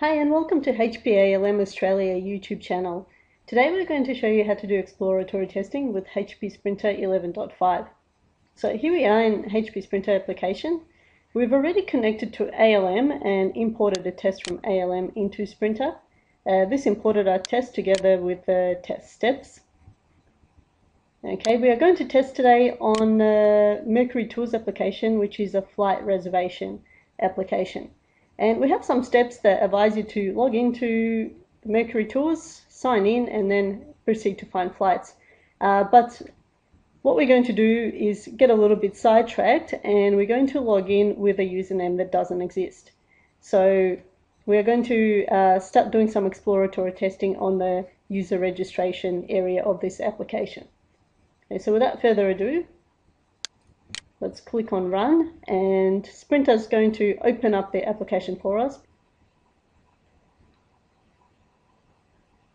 Hi and welcome to HPALM Australia YouTube channel. Today we're going to show you how to do exploratory testing with HP Sprinter 11.5. So here we are in HP Sprinter application. We've already connected to ALM and imported a test from ALM into Sprinter. Uh, this imported our test together with the test steps. Okay, we are going to test today on uh, Mercury Tours application, which is a flight reservation application. And we have some steps that advise you to log into Mercury Tours, sign in, and then proceed to find flights. Uh, but what we're going to do is get a little bit sidetracked and we're going to log in with a username that doesn't exist. So we're going to uh, start doing some exploratory testing on the user registration area of this application. Okay, so without further ado, let's click on run and Sprinter is going to open up the application for us.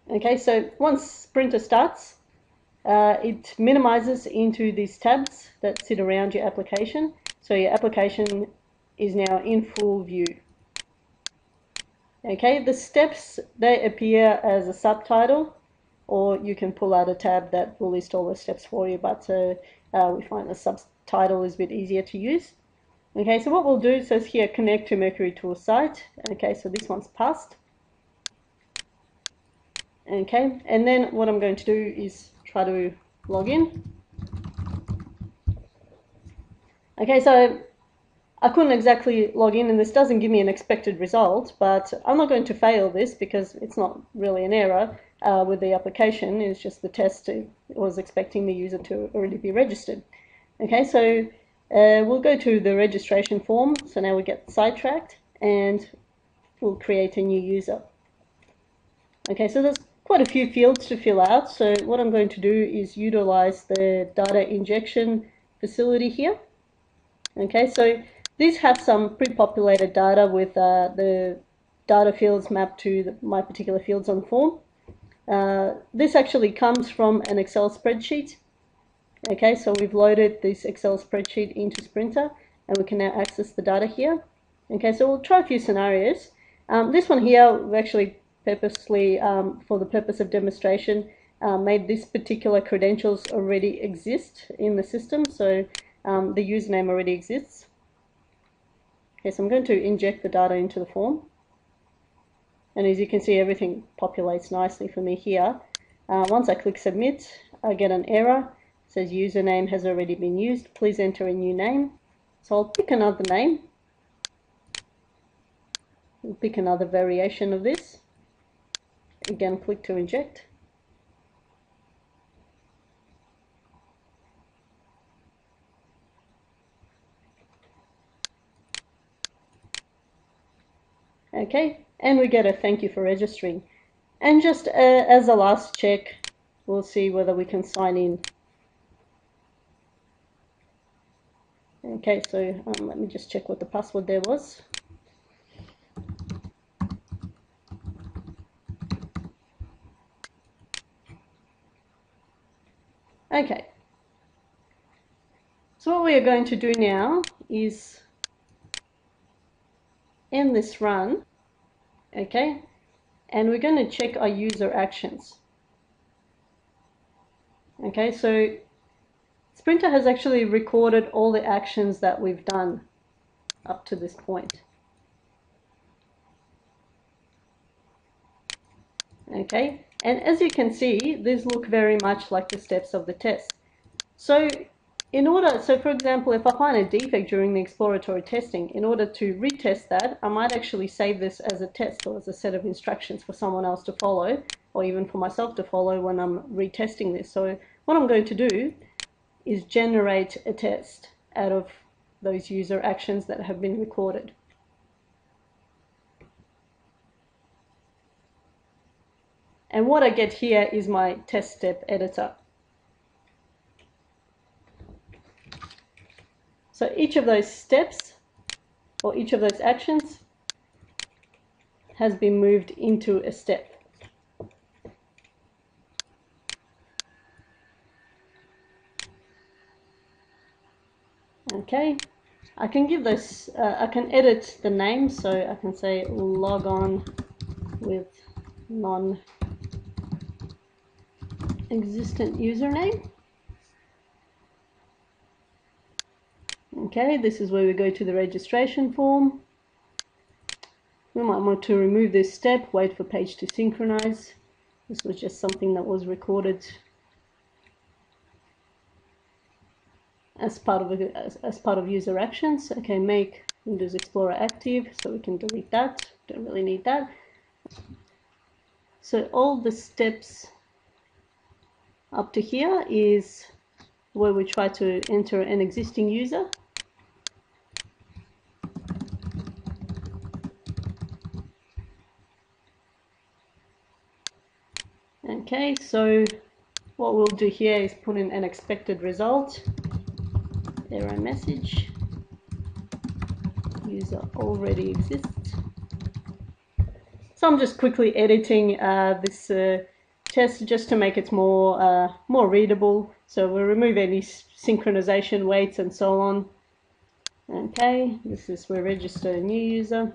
Okay, so once Sprinter starts, uh, it minimizes into these tabs that sit around your application. So your application is now in full view. Okay, the steps, they appear as a subtitle or you can pull out a tab that will list all the steps for you, but uh, uh, we find the subtitle is a bit easier to use. Okay, so what we'll do says here connect to Mercury Tour site. Okay, so this one's passed. Okay, and then what I'm going to do is try to log in. Okay, so I couldn't exactly log in and this doesn't give me an expected result, but I'm not going to fail this because it's not really an error uh, with the application. It's just the test it was expecting the user to already be registered. Okay, so uh, we'll go to the registration form. So now we get sidetracked and we'll create a new user. Okay, so there's quite a few fields to fill out. So what I'm going to do is utilize the data injection facility here. Okay, so these have some pre-populated data with uh, the data fields mapped to the, my particular fields on form. Uh, this actually comes from an Excel spreadsheet. Okay, so we've loaded this Excel spreadsheet into Sprinter and we can now access the data here. Okay, so we'll try a few scenarios. Um, this one here, we've actually purposely, um, for the purpose of demonstration, uh, made this particular credentials already exist in the system. So um, the username already exists. Okay, so I'm going to inject the data into the form. And as you can see, everything populates nicely for me here. Uh, once I click submit, I get an error. It says username has already been used. Please enter a new name. So I'll pick another name. I'll pick another variation of this. Again, click to inject. Okay, and we get a thank you for registering. And just uh, as a last check, we'll see whether we can sign in. Okay, so um, let me just check what the password there was. Okay. So what we are going to do now is end this run okay? And we're going to check our user actions. Okay so Sprinter has actually recorded all the actions that we've done up to this point. Okay and as you can see these look very much like the steps of the test. So in order, so for example, if I find a defect during the exploratory testing, in order to retest that, I might actually save this as a test or as a set of instructions for someone else to follow, or even for myself to follow when I'm retesting this. So what I'm going to do is generate a test out of those user actions that have been recorded. And what I get here is my test step editor. So each of those steps or each of those actions has been moved into a step. Okay, I can give this, uh, I can edit the name, so I can say log on with non existent username. Okay, this is where we go to the registration form. We might want to remove this step, wait for page to synchronize. This was just something that was recorded as part of a, as, as part of user actions. Okay, make Windows Explorer active, so we can delete that. Don't really need that. So all the steps up to here is where we try to enter an existing user. Okay, so what we'll do here is put in an expected result, error message, user already exists. So I'm just quickly editing uh, this uh, test just to make it more uh, more readable. So we'll remove any synchronization waits and so on. Okay, this is where register a new user.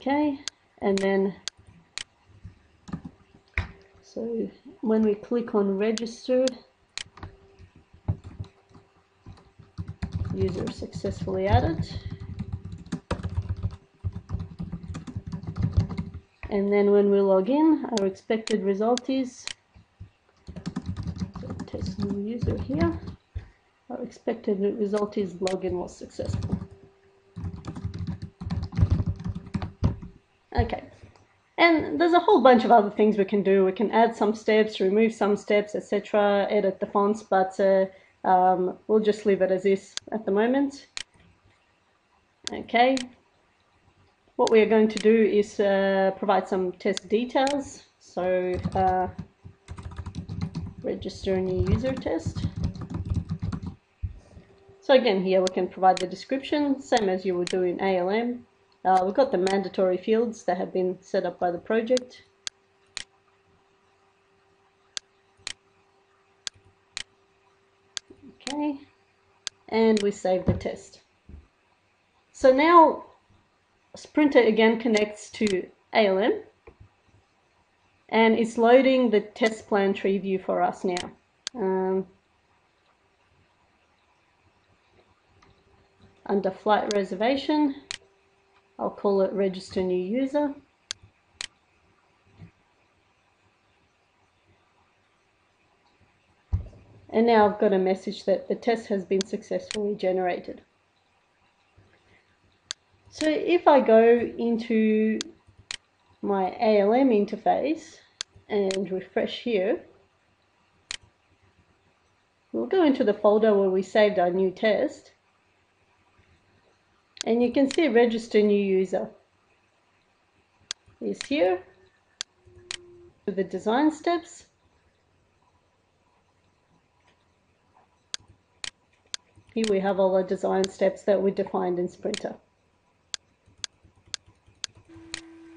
Okay, and then so when we click on register, user successfully added. And then when we log in, our expected result is so test new user here. Our expected result is login was successful. Okay. And there's a whole bunch of other things we can do. We can add some steps, remove some steps, etc., edit the fonts, but uh, um, we'll just leave it as is at the moment. Okay. What we are going to do is uh, provide some test details. So uh, register a new user test. So again, here we can provide the description, same as you would do in ALM. Uh, we've got the mandatory fields that have been set up by the project. Okay, and we save the test. So now Sprinter again connects to ALM and it's loading the test plan tree view for us now. Um, under flight reservation, I'll call it register new user. And now I've got a message that the test has been successfully generated. So if I go into my ALM interface and refresh here, we'll go into the folder where we saved our new test and you can see register new user. Is here. The design steps. Here we have all the design steps that we defined in Sprinter.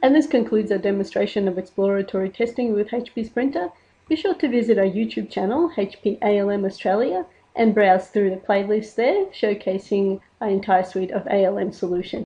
And this concludes our demonstration of exploratory testing with HP Sprinter. Be sure to visit our YouTube channel HP ALM Australia and browse through the playlist there, showcasing our entire suite of ALM solutions.